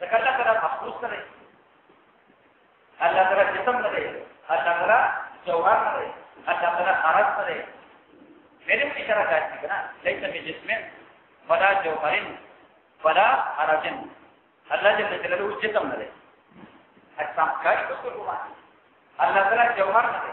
ځکه الله تعالی مخلوق نه دی الله تعالی جسم نه دی الله تعالی جوهر نه دی الله تعالی عرض نه دی میرے کو اشارہ کرتی ہے نا لیس من جسم ولا جوهر ولا عرض الله جل جلاله جسم نه دی اجسام کاری په څه کومه الله تعالی جوهر نه دی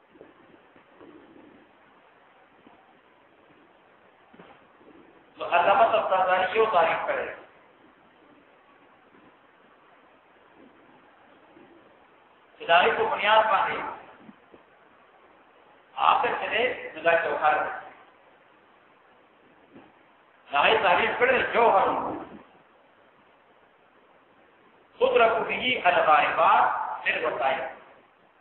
نو علامه تفتازانی یو تعریف کړی چې دا یو بنیاد باندې آخر کې دې دا جوهر دا یې تعریف کړی جوهر خود رکو بیی الغائبات فی الوسائل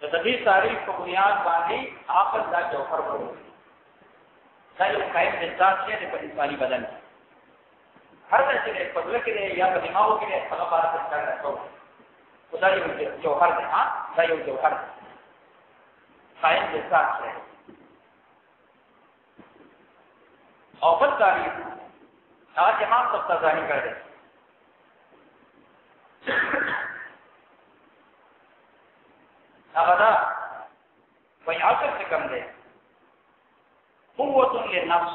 د دې تعریف په بنیاد باندې عقل دا جوهر وروي دا یو قائم انسان چې په انساني بدن کې هر څه چې په دغه کې یا په دماغو کې هغه بار څه کار کوي خدای یو جوهر دی ها دا یو جوهر دی قائم انسان چې او بل تعریف هغه امام تفتزانی کړی دی هغه دا وای عصر څه کم دی قوت للنفس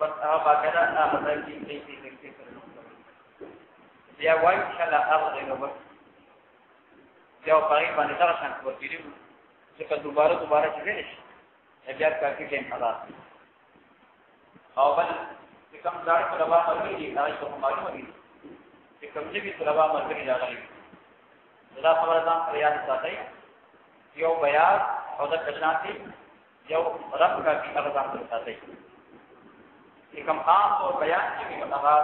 بس هغه باقاعده هغه ځای کې دې دې دې سره نو بیا وای ان شاء الله هغه ځای نو بس بیا په هغه باندې دا شان ورتیری چې په دوباره دوباره کې دې شي بیا کافي ټیم خلاص او بل چې کوم ځای په لوا مرګي دي دا څه معلومه دي چې کوم چې په لوا مرګي دا غلي دا خبره ځان پر یاد ساتي یو بیا او د کشناتي یو رب کا کی هغه ځان ته ساتي چې کوم خاص او بیان کې موږ هغه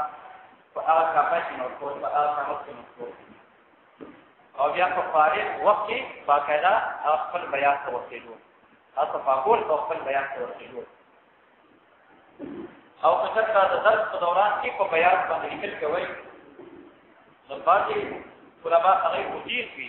په هغه کافه کې نو ټول په هغه کافه کې نو ټول او بیا په فارغ وخت کې باقاعده خپل بیان ته ورسېدو تاسو په کول او خپل بیان ته ورسېدو او که څه د درس په دوران کې په بیان باندې لیکل کوي نو باندې علماء هغه مدیر وي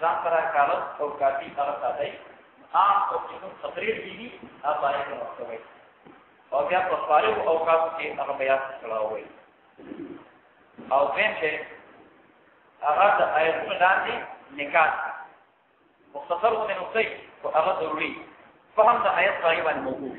ځان سره کاغذ او کاپي هغه ساتي عام او چې کوم تقریر دي هغه باید ورکوي او بیا په فارغ اوقاتو کې هغه بیا چلاوي او دین چې هغه د آیتونو لاندې نکات مختصر ونه نقطې او هغه ضروري فهم د آیت غالبا موجود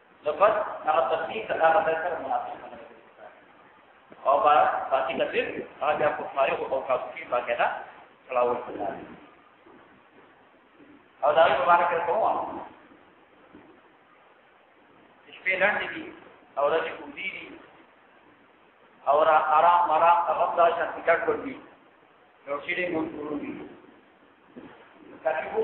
لفظ هغه تفسیر ته هغه ځای سره مناسب او با باقي تفسیر هغه بیا په فارغ او کاسو کې باقي دا چلاول او دا په اړه کې کوم شپې لاندې دي او د کوزي دي او را آرام آرام هغه دا شانتي کټ کوي نو شیرې مونږ کوو کافي وو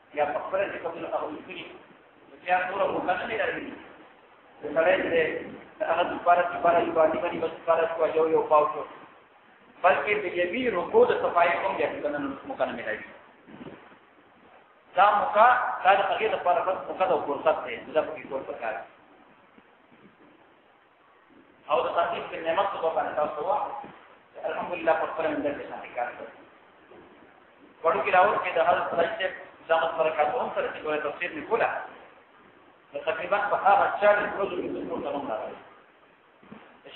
یا په خپل کې کوم هغه وکړي بیا نور هو کنه نه لري د سړی دې هغه د پاره د پاره یو باندې باندې بس پاره کو یو یو پاو شو بلکې د یوی رکو د صفای کوم بیا کنه نو کنه نه لري دا موقع دا د هغه د پاره بس موقع د فرصت دی دا په کې ټول پکاره او د تحقیق په نعمت په باندې تاسو وا الحمدلله په خپل اندر کې شامل کار کړو وړو کې راوړ کې د هر ځای څخه ځان پر کاټون سره چې کوله تفسیر نه کوله تقریبا په هغه چار ورځو کې څو تمام راغلی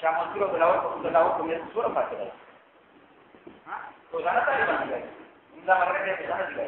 شامل کړو د لاور په لاور کومه سوره پاتې ده ها روزانه تعالی باندې دا مرګ دې ځان دی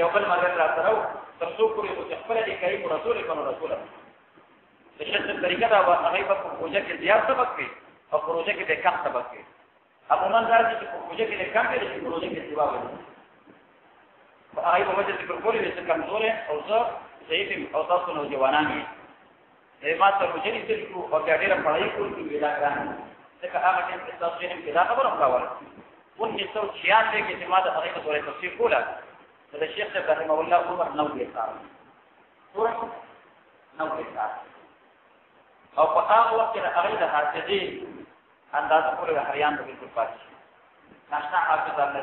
یو بل مرګ را سره و تر څو پورې مو خپل دې کوي پر رسول په رسول د شرط طریقه دا وه هغه په پروژه کې زیات سبق کې او پروژه کې د کم سبق کې ابو من راځي چې پروژه کې د کم کې د پروژه کې سیوا وایي هغه په وجه ذکر کولې چې کمزورې او زه ضعیف او تاسو نو ځوانان یې دی ما ته مجري تل کو او بیا ډېر پړای کول کی ویلا ګران ځکه هغه ټیم کې تاسو یې کې دا خبره هم راوړل 1966 کې چې ما د هغې په تورې تفسیر کوله نو د شیخ صاحب رحمه الله عمر نو دی کار ټول نو دی کار او په هغه وخت کې د هغې د حافظې اندازه پورې د هریان په بالکل پاتې ناشنا حافظ الله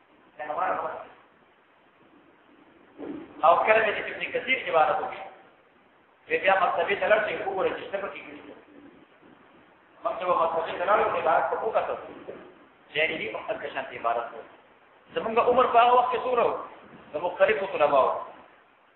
او کله چې ابن کثیر عبارت وکړي بیا مطلب ته لړ شي وګوره چې څه پکې کیږي مطلب مطلب ته لړ شي عبارت په کومه څه یعنی دې په خپل شان عبارت زمونږ عمر په هغه وخت کې څوره د مختلفو طلباو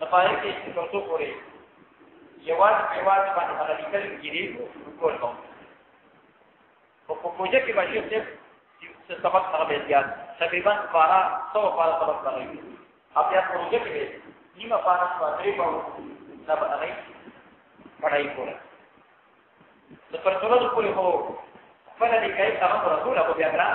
لپاره کې چې تاسو پورې یوازې په یوازې باندې هغه لیکل کېږي ټول کوم په پروژه کې باندې چې سبق هغه به زیات تقریبا 12 سو پارا سبق راغلی او بیا پروژه کې نیمه پارا سو درې په نه باندې پڑھائی کوله د پرتورو پورې هو خپل لیکل هغه رسول هغه بیا ګران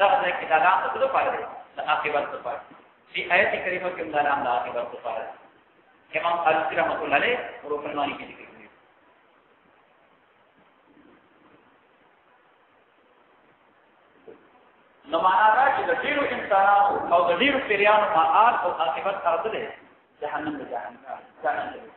دا ځای کې دا لام څه لپاره دی د عاقبت لپاره دی آیت کریمه کې دا لام د عاقبت لپاره دی امام حضرت رحمت الله علیه ورو فرمانی کې ذکر کړی نو معنا دا چې د ډیرو انسانانو او د ډیرو پیرانو معاد او عاقبت هغه دی جهنم د جهنم جهنم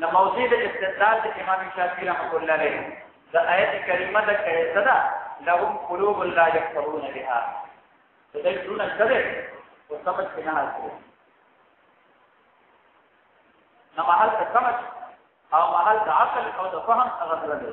نو موضوع د استدلال د امام شافعي رحمه الله علیه د آیت کریمه د کړه صدا لهم قلوب لا يفقهون بها د دې ټول کړه او سمجھ نه حاصل نو محل سمجھ او محل عقل او د فهم هغه سره دی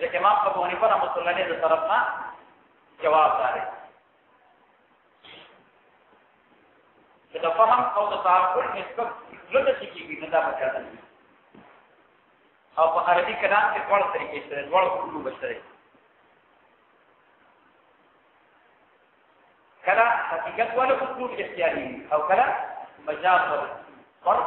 د امام ابو حنیفه رحمۃ اللہ علیہ د طرف نه جواب دار چې د فهم او د تعقل نسبت لږه کیږي نه دا بچا ده او په عربي کلام کې ډول طریقې سره ډول کلو بشره کلا حقیقت ولا اسلوب اختیاري او کلا مجاز ولا فرق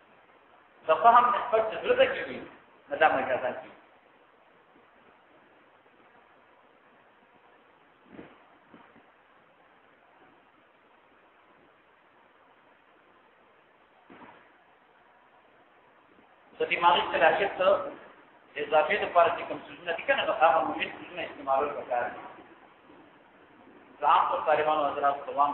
د فهم نسبت چې زړه ته کېږي نو دا مجازات دي د دماغي تلاشت اضافه د پاره چې کوم سوزونه دي کنه نو هغه مهم سوزونه استعمالول پکار دي ځان په طالبانو حضرات دوام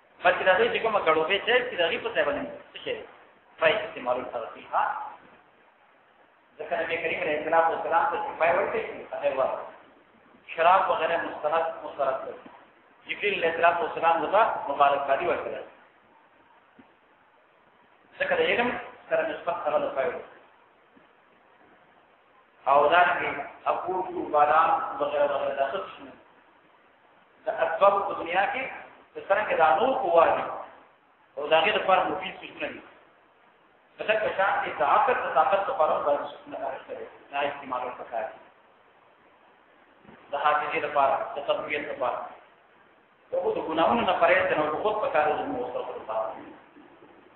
بلکې دا دې کومه کړو به چې چې دا غي په ځای باندې څه شي فای استعمال التوفیق ها ځکه نبی کریم علیه السلام او سلام ته فای ورته هغه وا شراب وغیرہ مستند مستند کړ جبرئیل علیه السلام او سلام وتا مبارک بادي ورکړه ځکه دا علم سره نسبت سره د فای او دا کې اپو کو باران وغیرہ وغیرہ د څه د اسباب په دنیا کې د څنګه د نور قواعد او دا غیر پر مفید سوچنه دي بلکې په شان کې طاقت د طاقت لپاره باندې سوچنه راځي دا استعمال وکړي د حافظې لپاره د تقویت لپاره دغه د ګناونو نه پرې ته نو خود په کار د مو سره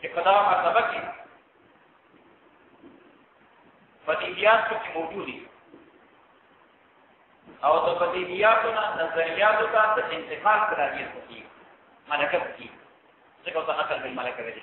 چې په دا مرتبه کې بدیهیات کې موجود دي او د بدیهیاتو نه نظریاتو ته د انتقال صلاحیت کیږي ملکه کیږي څنګه ته عقل به ملکه وي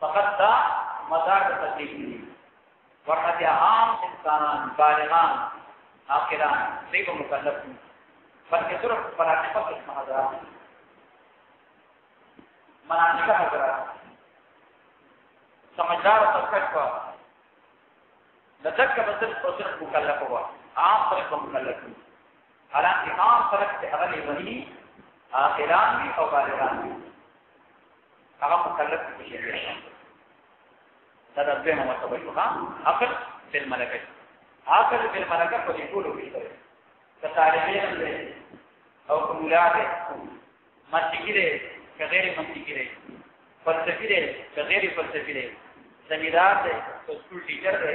فقط دا مدار د تکلیف دی ورته عام انسانان بالغان عاقلان دوی به مکلف دي بلکې صرف فلاسفه قسم حضرات مناسب حضرات سمجدار تفکر کو لذکر بسر او صرف مکلف هو عام طرف مکلف دي حالانکه عام خلک چې هغه لیوني آخران وي او بالغان وي هغه مکلف دي چې دا د دوه مرتبه شو ها عقل په ملکه عقل په ملکه په دې ټولو کې دی که طالبین دی او کومولار دی منطقي دی که غیر منطقي دی فلسفي دی که غیر فلسفي دی زمیدار دی که سکول ټیچر دی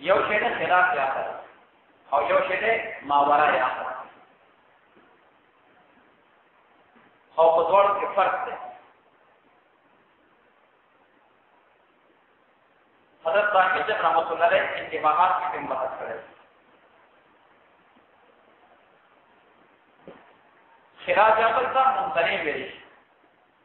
یو شی نه خلاف یا او یو شی نه ماورا یا او په دوړ کې فرق دی حضرت باقی جب رحمت الله علیه انتباهات کې هم بحث کړی خلاف یا بل ته ممتنع ویل شي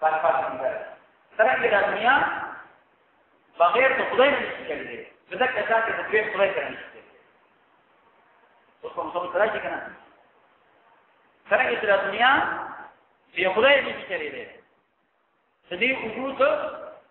برابر څنګه څنګه د دنیا بغیر د خدای نه نشي کېدلی دا کسا چې د دې خدای سره نشي کېدلی اوس کوم څه سره شي کنه څنګه چې د دنیا یو خدای نشي کېدلی د دې وجود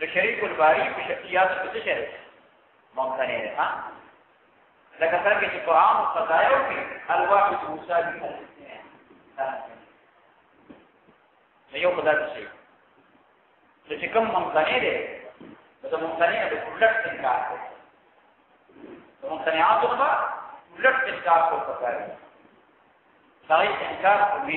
د شریک الباری په شرطیات کې څه شی ممتنع دی ها لکه څنګه چې په عام قضایو کې الواحد مساوي نه یو خدای شي چې کوم ممتنع دی دا ممتنع د کلک انکار دی د ممتنعات په اړه کلک انکار کوي دا انکار کوي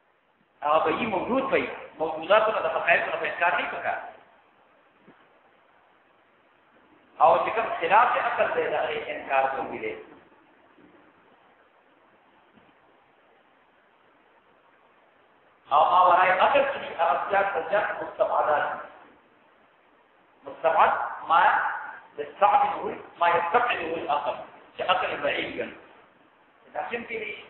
هغه به یې موجود وي موجوداتو نه د حقایق نه انکار نه وکړي او چې کوم خلاف عقل دی دا انکار کوي دی او ما ورای عقل چې هغه ځان ته ځان مستبعدات مستبعد ما يستعمله ما يستبعده العقل چې عقل بعيد ګڼي دا څنګه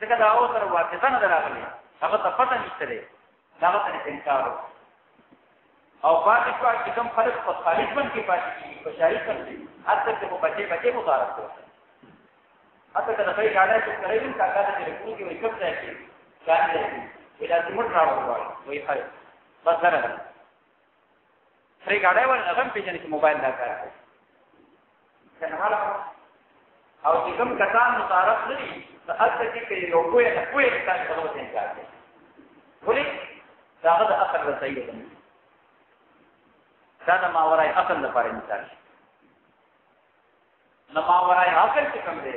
څنګه دا او سره واقعا نه راغلی هغه ته پته نشته دی هغه ته انکار او پاتې شو چې کوم خلک په خارج باندې کې پاتې شي په شاري باندې اته کې په بچي بچي مبارک وي اته کله په اړه چې کړی نو کاکا ته چې کوم کې وي کوم ځای کې ځان دې ویلا دې مټ راوړل وي خیر بس نه پرې غاړه ور هغه پیژنې چې موبایل دا کار کوي او چې کوم کسان متعارف نه دي د اصل کې کې یو کوی نه کوی کسان ته وته انکار کوي ولې دا د اصل رسایي ده دا د ماورای اصل لپاره مثال نو ماورای اصل څه کوم دی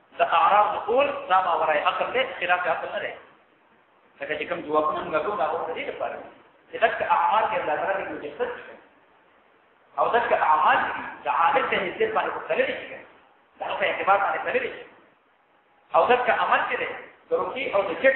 د اعراب قول دا ما ورای عقل دې خلاف عقل نه دی لکه چې کوم جوابونه موږ کوو دا ورته دې لپاره چې دا که اعمال کې الله تعالی دې مجسد او دا که اعمال د عادت ته نسبت باندې مختلف دي دا په اعتبار باندې مختلف دي او دا که عمل کې دې د روحي او د چټ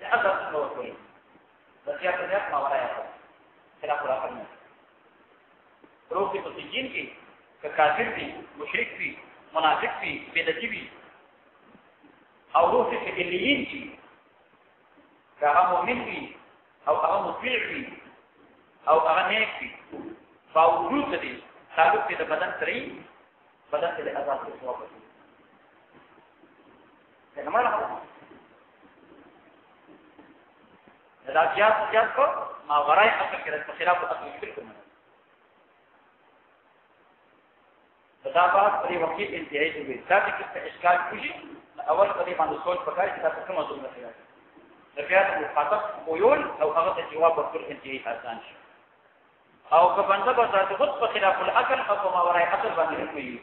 د اثر څخه ورکړي د بیا په ځای ما ورایا کړه خلا کړی روح کې په سجین کې که کافر وي مشرک وي منافق وي بدعي وي او روح کې په لیین کې که هغه مؤمن وي او هغه مطیع وي او هغه نیک وي باوجود دې تعلق دې د بدن سره بدن دې آزاد شي کنه ما نه دا بیا بیا کو ما ورای اصل کې په خلاف اصل کې کوم دا په دې وخت کې انتهایی شوې دا چې په اشکال کې اول په دې باندې سوچ پکای چې تاسو کومه څه نه کوي د بیا د مخاطب ویول او هغه ته جواب ورکول انتهایی آسان شي او که بنده به ذات خود په خلاف العقل او ما ورای عقل باندې کوي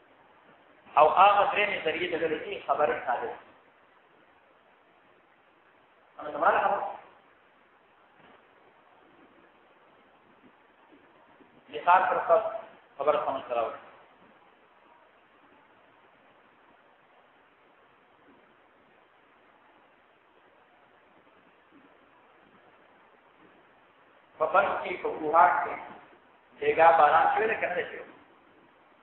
او هغه درې مې ذریعہ د لري خبره ثابت انا تمام لقاء پر خبر سمجھ کراو په پنځه کې په کوهات کې دغه باران شوی نه کنه شوی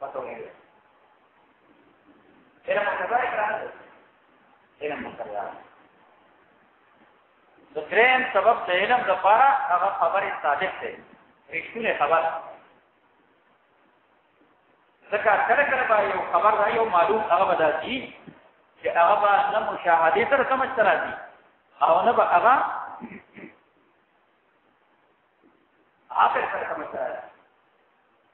پتو نه ده علم مقرره کړه علم مقرره د دریم سبب د علم لپاره هغه خبره صادق ده رښتونه خبر ځکه کله کله به یو خبر راي او معلوم هغه بداسي چې هغه به نه مشاهده تر کوم سره دي او نه به هغه اخر سره کوم سره